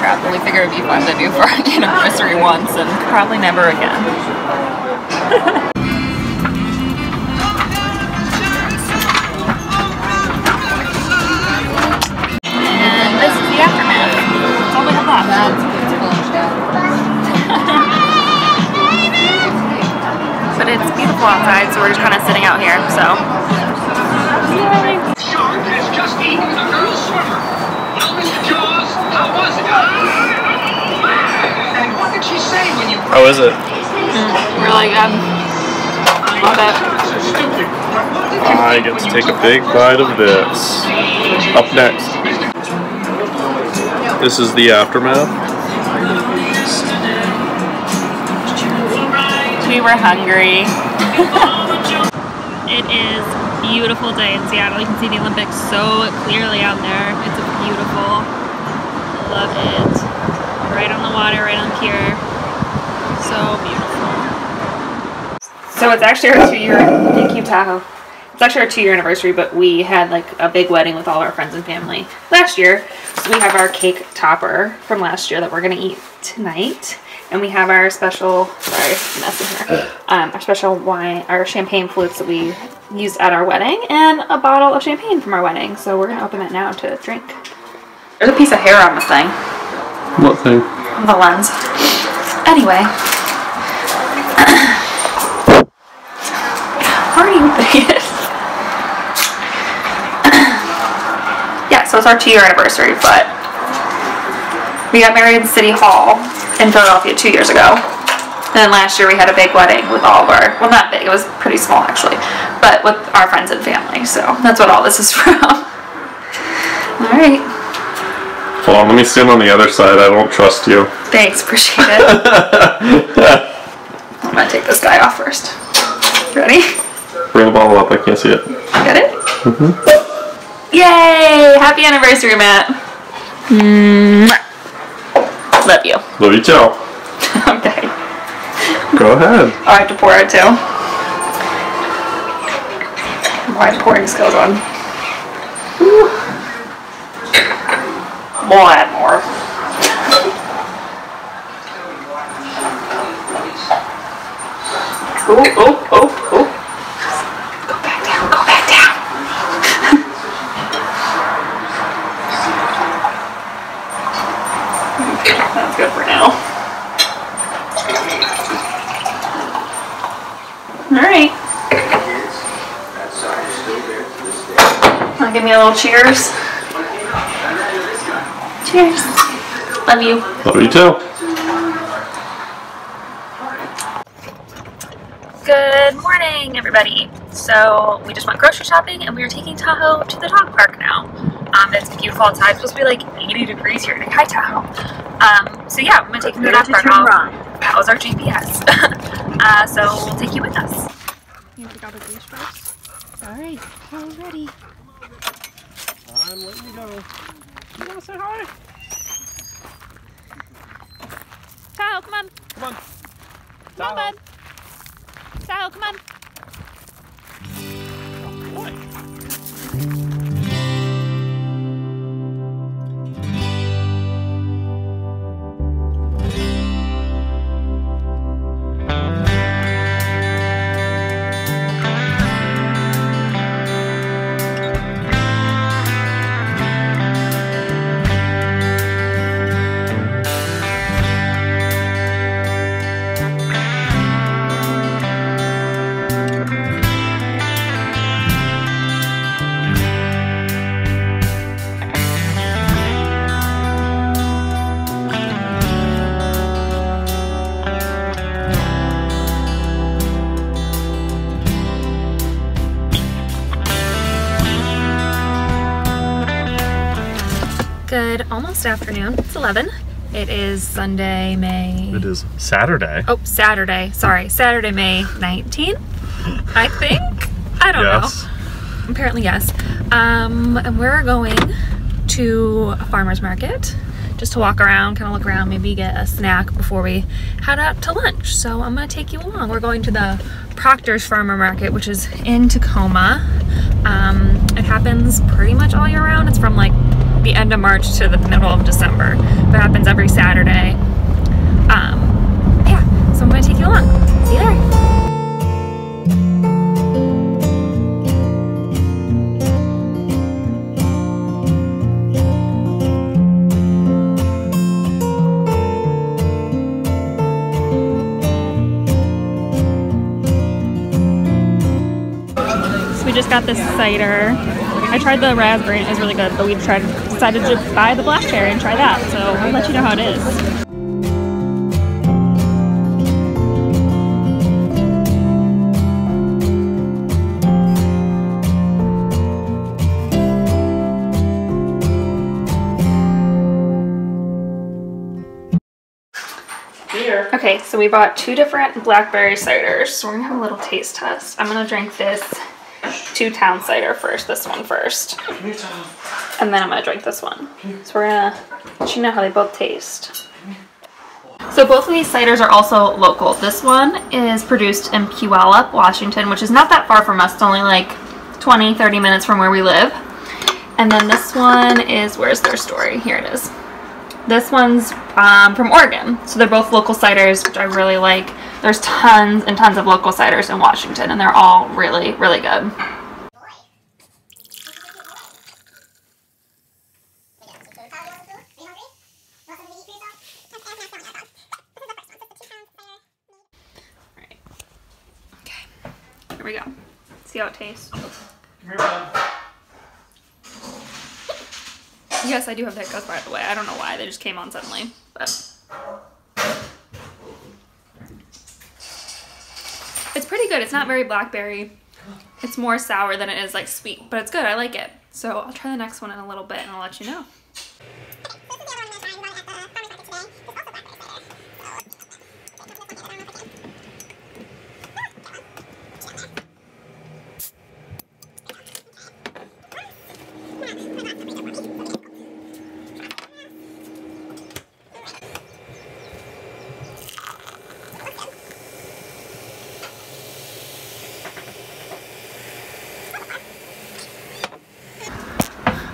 crap, but we figured it'd be fun to do for our anniversary once and probably never again. and this is the aftermath. That's all we have left. That's beautiful. But it's beautiful outside, so we're just kind of sitting out here. So, yay! Shark has just eaten a girl swimmer. Well, Mr. Jaws, how was it? And what did she say when you... How is it? Mm, really good. Love it. I get to take a big bite of this. Up next. This is the aftermath. We were hungry. it is a beautiful day in Seattle. You can see the Olympics so clearly out there. It's a beautiful. Love it. Right on the water, right on the pier. So beautiful. So it's actually our two year thank you Tahoe. It's actually our two year anniversary, but we had like a big wedding with all our friends and family last year. So we have our cake topper from last year that we're gonna eat tonight. And we have our special sorry, mess in here. Um, our special wine our champagne flutes that we used at our wedding and a bottle of champagne from our wedding. So we're gonna open that now to drink. There's a piece of hair on the thing. What thing? The lens. Anyway. How are you yeah, so it's our two year anniversary, but we got married in City Hall in Philadelphia two years ago. And then last year we had a big wedding with all of our, well not big, it was pretty small actually, but with our friends and family. So that's what all this is from. Alright, Hold on, let me stand on the other side. I don't trust you. thanks, appreciate it. I'm gonna take this guy off first. Ready? Bring the bottle up. I can't see it. Got it? Mhm. Yay! Happy anniversary, Matt. Mwah. Love you. Love you too. okay. Go ahead. Oh, I have to pour it too. My pouring skills on. We'll add more. Oh, oh, oh, oh. Go back down, go back down. That's good for now. Alright. Wanna give me a little? Cheers. Love you. Love you too. Good morning, everybody. So we just went grocery shopping and we are taking Tahoe to the dog park now. Um, it's beautiful outside. It's supposed to be like 80 degrees here. Hi, Tahoe. Um, so yeah, I'm gonna take you to the dog park. I'll- That was our GPS. uh, so we'll take you with us. You want to grab a grease first? All right, we're ready. I'm letting you go. You want to say hi? Tahoe, come on. Come on. Come on, bud. Tahoe, come on. Good almost afternoon. It's 11. It is Sunday, May. It is Saturday. Oh, Saturday. Sorry, Saturday, May 19th. I think. I don't yes. know. Apparently, yes. Um, and we're going to a farmer's market just to walk around, kind of look around, maybe get a snack before we head out to lunch. So I'm going to take you along. We're going to the Proctor's Farmer Market, which is in Tacoma. Um, it happens pretty much all year round. It's from like the end of March to the middle of December. It happens every Saturday. Um, yeah, so I'm gonna take you along. See you there. We just got this cider. I tried the raspberry and it was really good, but we tried decided to buy the blackberry and try that. So I'll let you know how it is. Here. Okay, so we bought two different blackberry ciders. So we're gonna have a little taste test. I'm gonna drink this two town cider first, this one first. And then I'm gonna drink this one. So we're gonna let you know how they both taste. So both of these ciders are also local. This one is produced in Puyallup, Washington, which is not that far from us. It's only like 20, 30 minutes from where we live. And then this one is, where's their story? Here it is. This one's um, from Oregon. So they're both local ciders, which I really like. There's tons and tons of local ciders in Washington, and they're all really, really good. Okay. Here we go. See how it tastes. Yes, I do have that hiccups by the way. I don't know why. They just came on suddenly. But pretty good. It's not very blackberry. It's more sour than it is like sweet, but it's good. I like it. So I'll try the next one in a little bit and I'll let you know.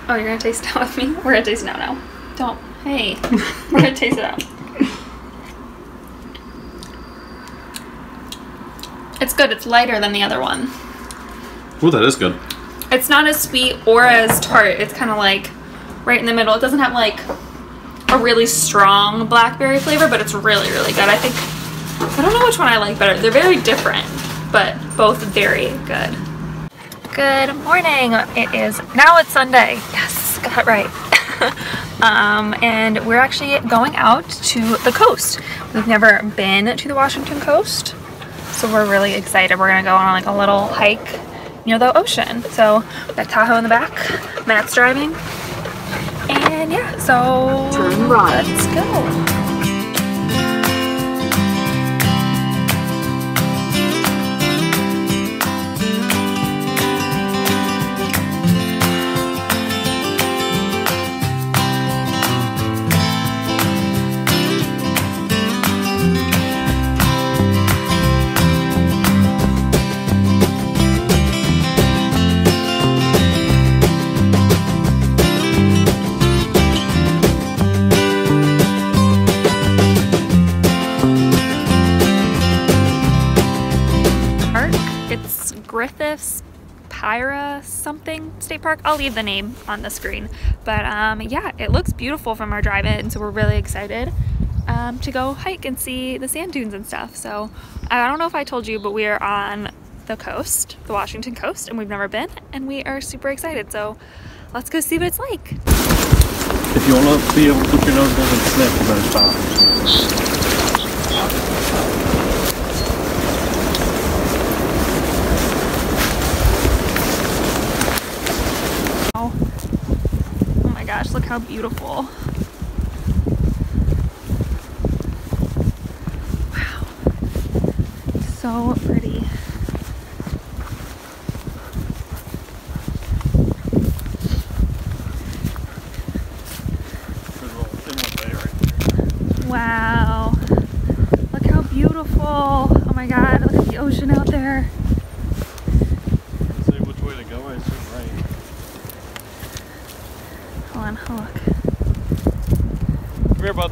Oh, you're gonna taste it out with me? We're gonna taste it out now. Don't. Hey. We're gonna taste it out. It's good. It's lighter than the other one. Oh, that is good. It's not as sweet or as tart. It's kind of like right in the middle. It doesn't have like a really strong blackberry flavor, but it's really, really good. I think, I don't know which one I like better. They're very different, but both very good. Good morning. It is, now it's Sunday. Yes, got it right. um, and we're actually going out to the coast. We've never been to the Washington coast, so we're really excited. We're gonna go on like a little hike near the ocean. So got Tahoe in the back, Matt's driving, and yeah, so Turn right. let's go. State park. I'll leave the name on the screen. But um, yeah, it looks beautiful from our drive-in, so we're really excited um, to go hike and see the sand dunes and stuff. So I don't know if I told you, but we are on the coast, the Washington coast, and we've never been, and we are super excited. So let's go see what it's like. If you want to be able to put your nose down and sniff, better stop. Oh, oh my gosh, look how beautiful. Wow. So pretty. There's a little thin one there right there. Wow. Look how beautiful. Oh my god, look at the ocean out there. See which way to go, I assume right. Hold on, I'll look. Come here, bud.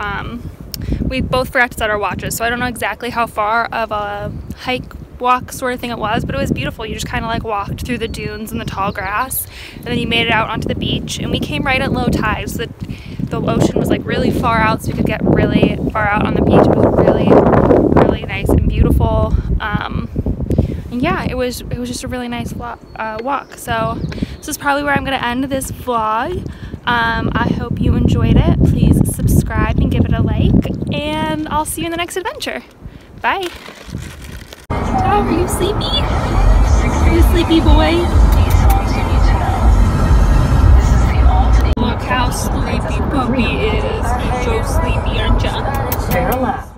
Um, we both forgot to set our watches, so I don't know exactly how far of a hike walk sort of thing it was, but it was beautiful. You just kind of like walked through the dunes and the tall grass, and then you made it out onto the beach. And we came right at low tide, so the, the ocean was like really far out, so we could get really far out on the beach. It was really, really nice and beautiful. Um, and yeah, it was it was just a really nice uh, walk. So this is probably where I'm gonna end this vlog. Um, I hope you enjoyed it. Please subscribe and give it a like, and I'll see you in the next adventure. Bye. Oh, are you sleepy? Are you sleepy, boy? Look how sleepy puppy is. So sleepy, aren't you?